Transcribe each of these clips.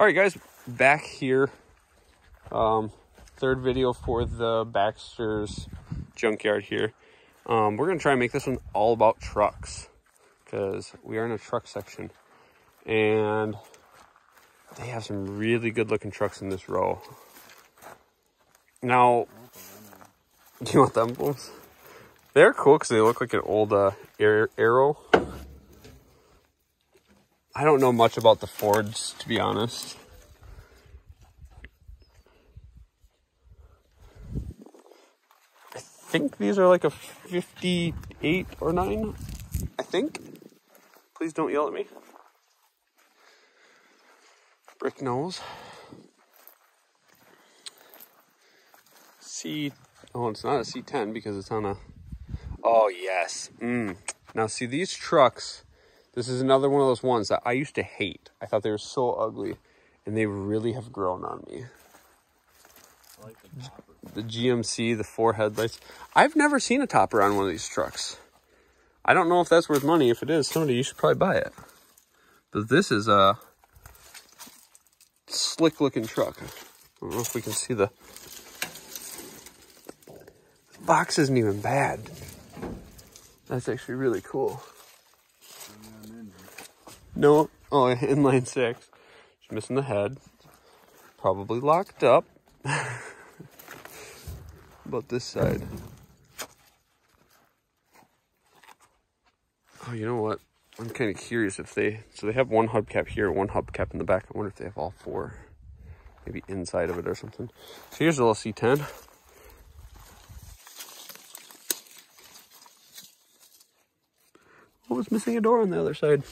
All right, guys, back here. Um, third video for the Baxter's junkyard here. Um, we're gonna try and make this one all about trucks because we are in a truck section, and they have some really good looking trucks in this row. Now, do you want the emblems? They're cool because they look like an old uh, arrow. I don't know much about the Fords, to be honest. I think these are like a 58 or 9. I think. Please don't yell at me. Brick nose. C. Oh, it's not a C10 because it's on a. Oh, yes. Mm. Now, see, these trucks this is another one of those ones that I used to hate. I thought they were so ugly, and they really have grown on me. Like the, the GMC, the four headlights. I've never seen a topper on one of these trucks. I don't know if that's worth money. If it is, somebody you should probably buy it. But this is a slick looking truck. I don't know if we can see the, the box isn't even bad. That's actually really cool. No, oh, inline six. She's missing the head. Probably locked up. about this side? Oh, you know what? I'm kind of curious if they, so they have one hubcap here, one hubcap in the back. I wonder if they have all four, maybe inside of it or something. So here's a little C10. What was missing a door on the other side?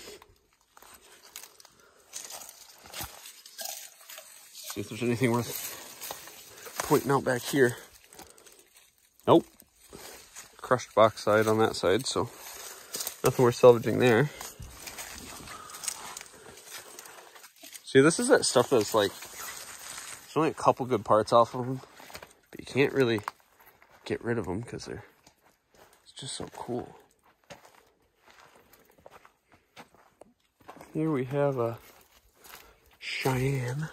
See if there's anything worth pointing out back here. Nope. Crushed box side on that side, so nothing worth salvaging there. See, this is that stuff that's like, there's only a couple good parts off of them, but you can't really get rid of them because they're, it's just so cool. Here we have a Cheyenne.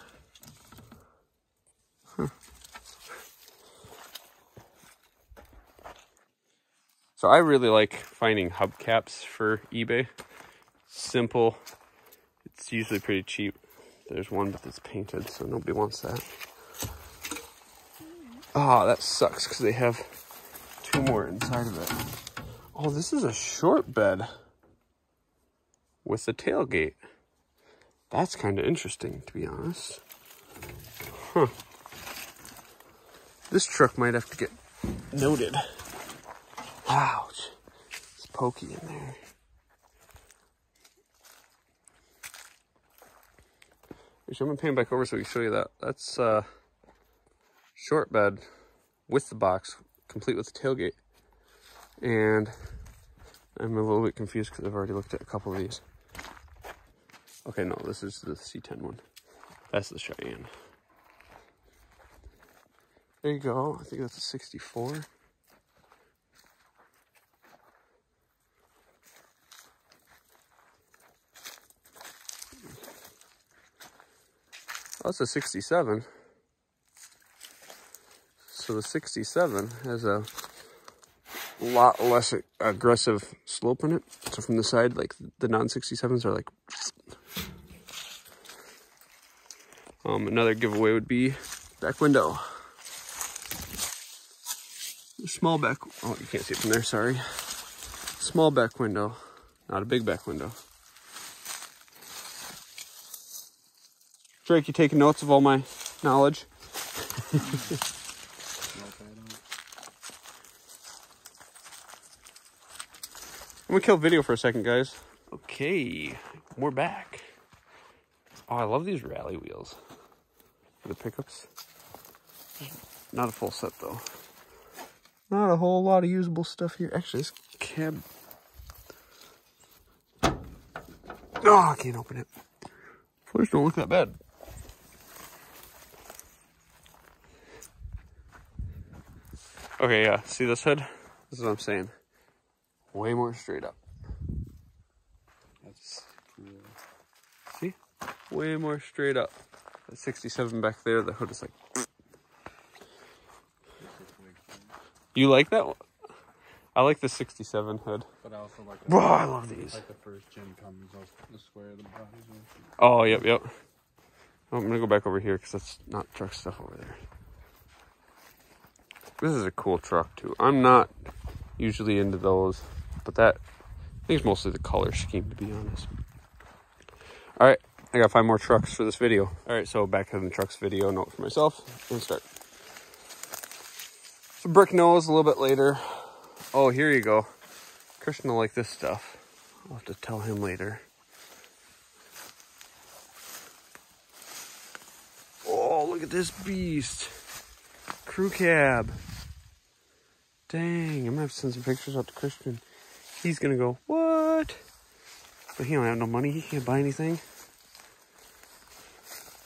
So I really like finding hubcaps for eBay. Simple. It's usually pretty cheap. There's one, but it's painted, so nobody wants that. Oh, that sucks because they have two more inside of it. Oh, this is a short bed with a tailgate. That's kind of interesting, to be honest. Huh. This truck might have to get noted. Ouch. It's pokey in there. I'm gonna pan back over so we can show you that. That's uh short bed with the box, complete with the tailgate. And I'm a little bit confused because I've already looked at a couple of these. Okay, no, this is the C10 one. That's the Cheyenne. There you go. I think that's a 64. That's a 67. So the 67 has a lot less aggressive slope in it. So from the side, like the non-67s are like... Um, another giveaway would be back window. Small back, oh, you can't see it from there, sorry. Small back window, not a big back window. Drake, you taking notes of all my knowledge? I'm gonna kill video for a second, guys. Okay, we're back. Oh, I love these rally wheels for the pickups. Not a full set though. Not a whole lot of usable stuff here. Actually, this cab. Oh, ah, I can't open it. Floors don't look that bad. Okay, yeah. See this hood? This is what I'm saying. Way more straight up. That's cool. See? Way more straight up. That 67 back there, the hood is like. You like that one? I like the 67 hood. But I also like Bro, I love these. like the first gen comes off the square of the bodies. Oh, yep, yep. I'm gonna go back over here because that's not truck stuff over there. This is a cool truck too. I'm not usually into those, but that I think it's mostly the color scheme to be honest. All right, I got five more trucks for this video. All right, so back to the trucks video. Note for myself and start. Brick nose a little bit later. Oh, here you go. Will like this stuff. I'll have to tell him later. Oh, look at this beast. Crew cab. Dang, I'm gonna have to send some pictures out to Christian. He's gonna go, what? But he don't have no money, he can't buy anything.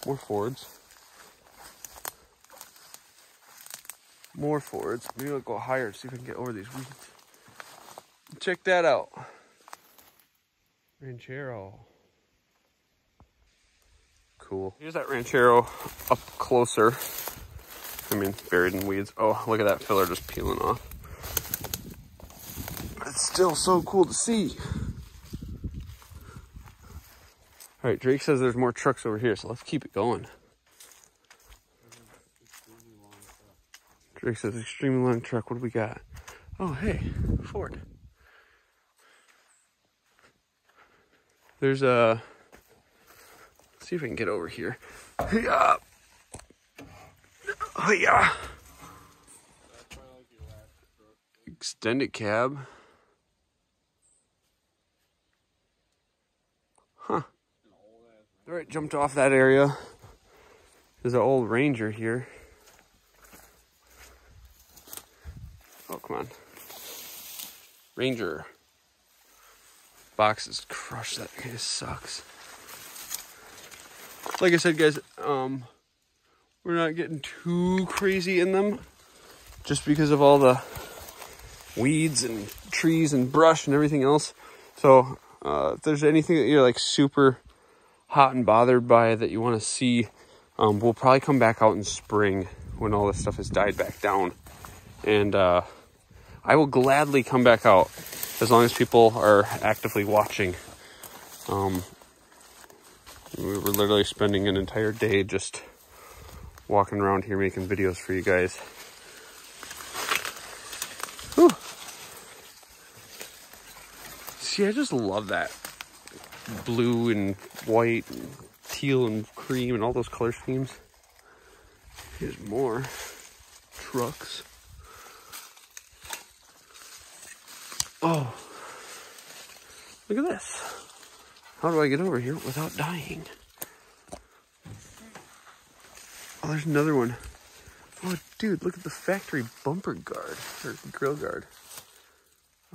More Fords. More Fords. Maybe I'll go higher, see if I can get over these weeds. Check that out. Ranchero. Cool. Here's that Ranchero up closer. I mean, buried in weeds. Oh, look at that filler just peeling off. It's still so cool to see. All right, Drake says there's more trucks over here, so let's keep it going. Drake says extremely long truck. What do we got? Oh, hey, Ford. There's uh, a. See if I can get over here. Yeah. Oh yeah. Extended cab. Huh. All right, jumped off that area. There's an old Ranger here. Oh, come on. Ranger. Box is crushed. That kind of sucks. Like I said, guys, um, we're not getting too crazy in them just because of all the weeds and trees and brush and everything else. So, uh, if there's anything that you're like super hot and bothered by that you want to see, um, we'll probably come back out in spring when all this stuff has died back down. And uh, I will gladly come back out as long as people are actively watching. Um, we were literally spending an entire day just walking around here making videos for you guys. Whew. See, I just love that blue and white and teal and cream and all those color schemes. Here's more trucks. Oh, look at this. How do I get over here without dying? Oh, there's another one. Oh, dude, look at the factory bumper guard or grill guard.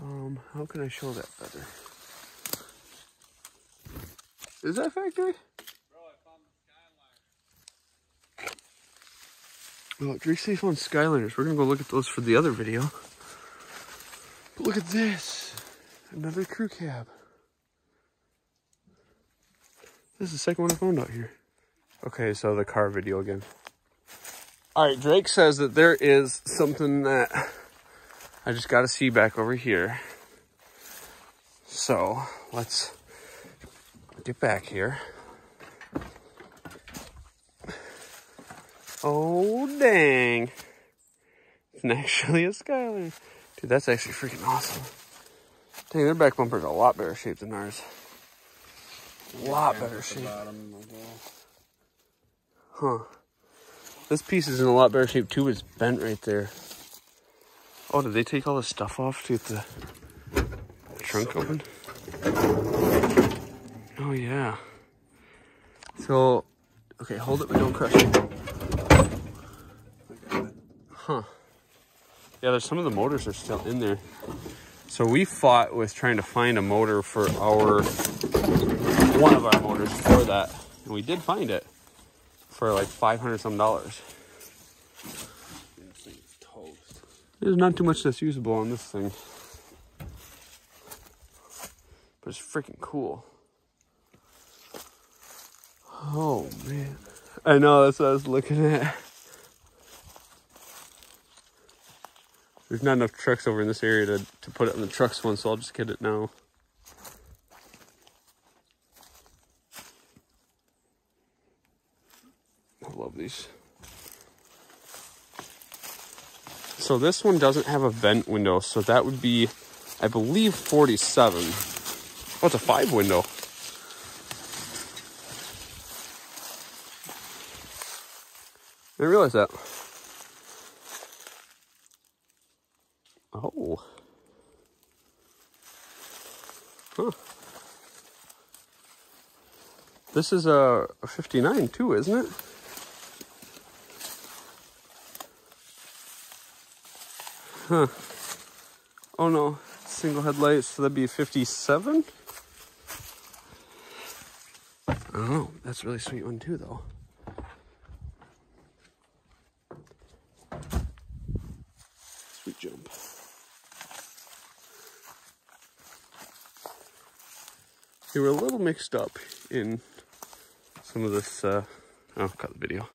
Um, how can I show that better? Is that factory? Drake says he found Skyliners. We're gonna go look at those for the other video. But look at this. Another crew cab. This is the second one I found out here. Okay, so the car video again. All right, Drake says that there is something that I just got to see back over here. So let's get back here. Oh, dang. It's actually a Skyliner. Dude, that's actually freaking awesome. Dang, their back bumper's a lot better shape than ours. A lot better shape. Huh. This piece is in a lot better shape too. It's bent right there. Oh, did they take all the stuff off to get the trunk open? Oh yeah. So, okay, hold it, but don't crush it. Huh. Yeah, there's some of the motors are still in there. So we fought with trying to find a motor for our one of our motors for that, and we did find it for like 500 some dollars. There's not too much that's usable on this thing. But it's freaking cool. Oh man. I know, that's what I was looking at. There's not enough trucks over in this area to, to put it in the trucks one, so I'll just get it now. I love these. So this one doesn't have a vent window, so that would be, I believe, 47. Oh, it's a five window. I didn't realize that. Oh. Huh. This is a 59 too, isn't it? Huh. Oh no, single headlights, so that'd be 57? Oh, that's a really sweet one too, though. Sweet jump. They were a little mixed up in some of this. Uh, oh, cut the video.